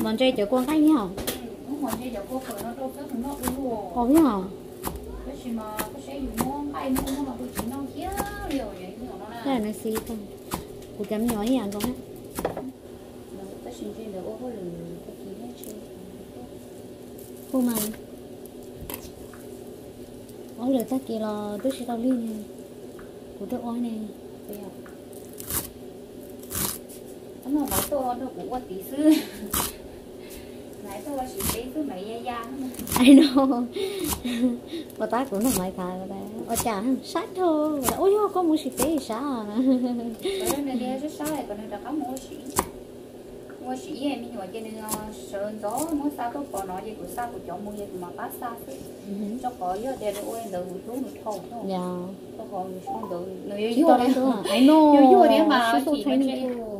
mà mình chơi chợ con cái nhỉ hả? Có nhỉ hả? Cái này nó xí không của chấm nhỏ nhỉ con á cô mày ôi là chắc kia là tôi sẽ tao đi nè. Của tôi ôi nè. Nó bảo tôi nó cũng có tí sư nãy tôi chỉ tí sư mấy gia gia I know. Mà ta cũng là mày thà mà ở chả sát thôi ôi có mua xịt tế sao à Bởi nên đi rất sai còn nên là có mua sĩ mua sĩ em mình hỏi cho nên sơn gió mua sao tôi có nói gì của sao của chồng mua gì mà bát sao chứ cho có giờ để được. Ôi được một chút một thầu thôi dạ cho có xong được Chị yêu to đấy à I know yêu yêu đấy mà She's so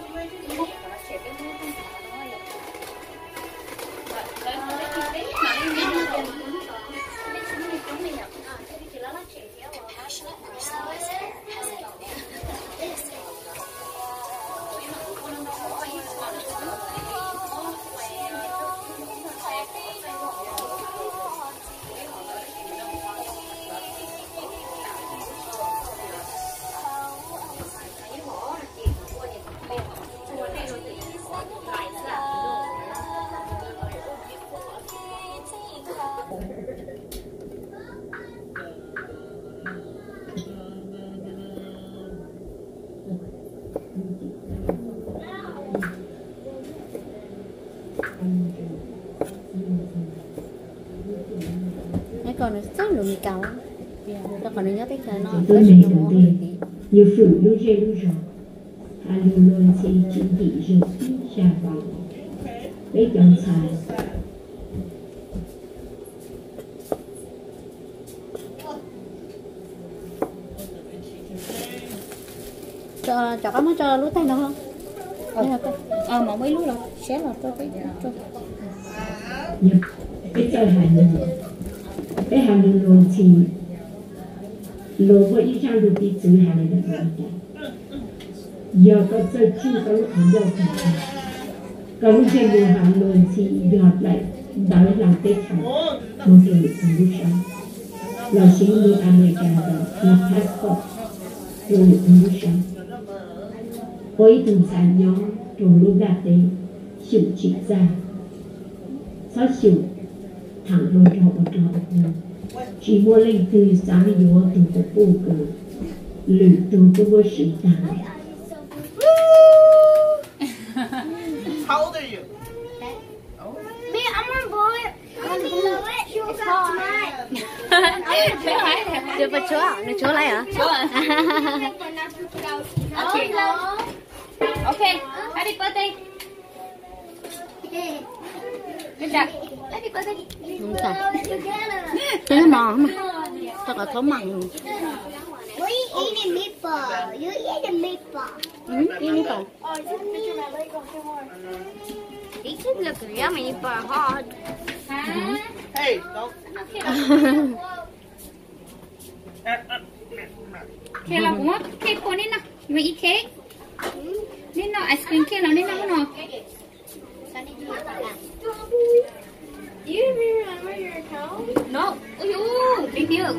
rồi mình ta còn nhớ tích là nó có gì không có gì nhiều phụ lưu rê lưu rộng à lưu luôn sẽ chỉ thị rộng ra vọng bế cho cho có mới cho lúa tay được không? Ờ, à mà mấy lúa rồi, xé là tôi phải cho. Cái chơi hành nội cái hà nội lộ thì lộ có ý trang được đi từ hà nội được. Rồi giờ có chơi chi có lúc không được có lúc chơi đồ hà nội thì giọt lại đó là làm tết thẳng không thể không biết sao là sinh người America đó là passport rồi không biết sao với từng sản nhóm trong lúc đạt đến sự trị ra sao sự thẳng đôi trò ở trò ở chỉ mua lên từ sáng yếu từ có bố cờ lử từ có vô sự tàng How old are you? Me, I'm. I'm lại. Hả. Okay, happy birthday đúng rồi, Happy birthday. không mò mà Thật là thấu mặn What are you eating meatball? You eating meatball. Mm -hmm. đi còn Oh, is this me? These look yummy but hard. Hey, don't. Kêu là cũng cake cô nên nào, eat cake. Nên nào ice cream cake nào nên nào nào. Do you remember your toe? No, ui, big deal.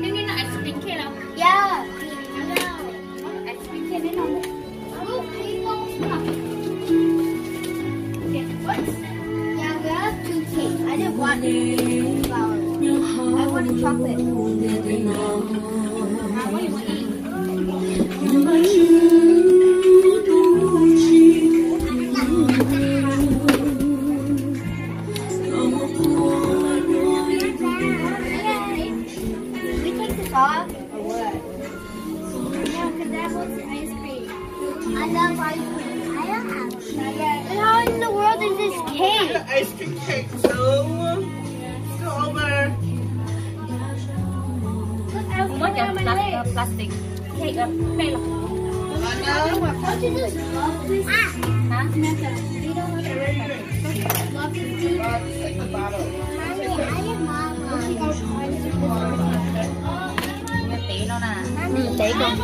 Nên nên nào ice cream cake nào. Yeah. Oh. I didn't want the flour. I wanted chocolate. You want to eat? And how in the world is this cake? The ice cream cake too. Go over. Có cho plastic, plastic. Cake ở đây là Don't you just love this? hả? You don't want to love this tea? Take the bottle. Mommy, I am mama. Nghe tí nó nè. ừ, để con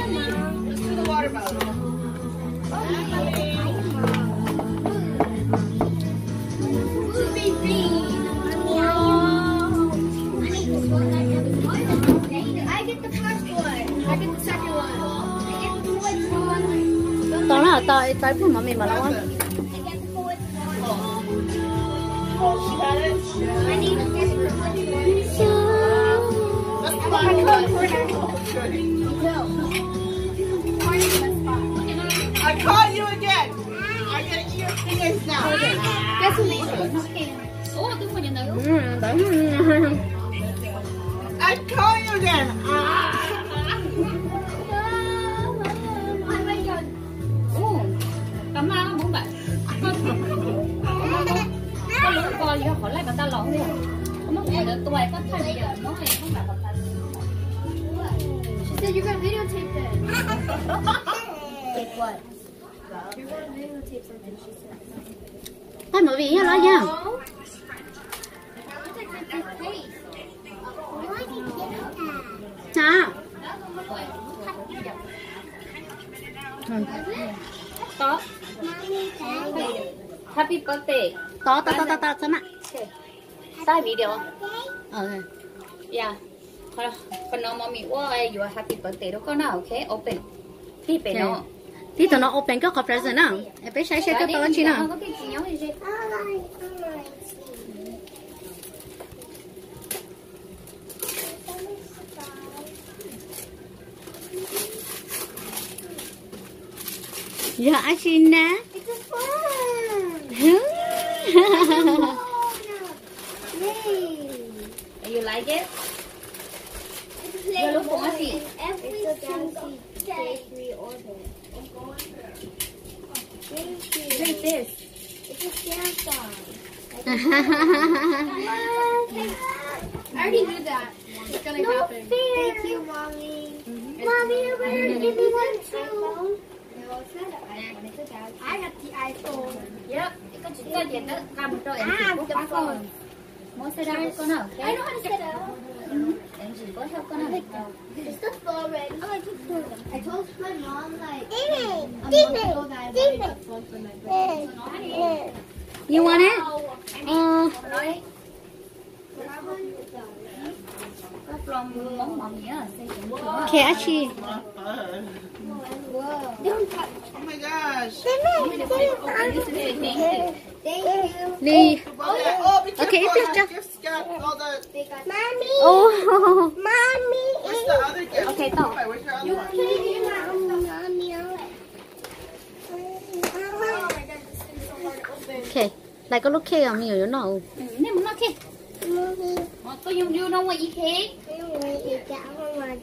corner. No. Corner in the spot. I caught you again. I gotta eat your fingers now. Guess what they Okay. Ủa, tôi không nhận được. ừ, đấy I caught you again. Cảm ơn bố bạn. Có lũ coi vô khỏi lại bà ta lộn đi. Nó phải được tuổi có thay giờ nó này không bà ta. She said you're gonna videotape this. What? You're gonna videotape something, she said. thấy mọi vị nha you get that? hả Có. Mommy. Happy birthday. to to to to to sama Sai video. ờ Yeah. Kalau kalau mami wah you are happy birthday đó con nào okay open. Đi bên nó. thì tụi nó open cái present à em phải sai sai cái tao chi nào Có cái gì nhớ gì? dạ anh xin nè It's a phone. Hứ. Yay. You like it? It's Yo lo pongo así. Every single cake we order. Thank you. Drink this. It's a Samsung. I already knew that. It's gonna no happen. Fair. Thank you, mommy. Mommy, you better give me one too. It's not an iPhone. Yep. Cái gì đó cầm cho em I chỉ have có the bắt con. phone. Muốn sẽ ra con nào? I know how to set up. Em chỉ có theo con nào? It's the phone red. I them. Told my mom like Give a me, month give me, ago that I give wanted me. a phone for my birthday. you want it Oh, có lòng món xây dựng okay anh Oh my gosh. Be careful. Okay, all the. They got Mommy, oh mommy, Where's the other gift? Okay, to. Where's your other You one? Oh okay lại có lúc kia không nhiều nó Ừ, Nếu mà nó kia. Mommy, Ờ, Có you you know what you can? I want to eat that one.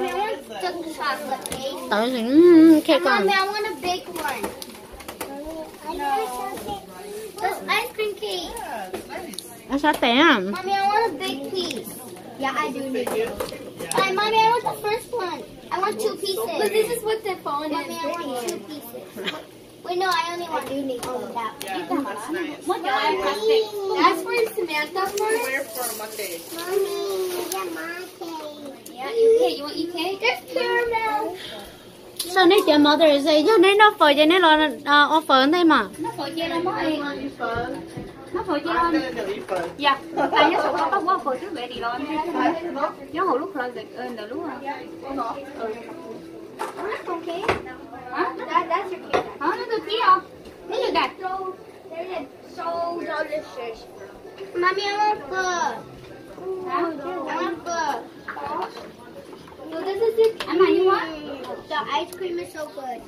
Mommy, I want the chocolate cake. tới rồi ừ, okay con Mommy, I want a big one. I want something. This ice cream cake. Yeah, it's nice. anh sao té à Mommy, I want a big piece. Yeah, I do need it. Uh, mommy, I want the first one. I want two pieces. But this is what the phone mommy, is. Mommy, I want two pieces. Wait, no, I only want two pieces. Oh, that. Yeah, that's nice. Mất cho em plastic. That's for Samantha's first. Where for Monday? Mommy, get my sao nãy chờ mother say cho nên nó phải cho nên là uh, offer đây mà Nó. You fun? Nó gonna go eat fun. Dạ. Nhớ số có quá phải trước về đi lo. Nhớ hồi lúc là dịch ơn được lúc. Hả? That, that's your cake. Hả? Nó được kia không? Nó được đặt. So, delicious. Mommy, I want the. Ice cream is so good.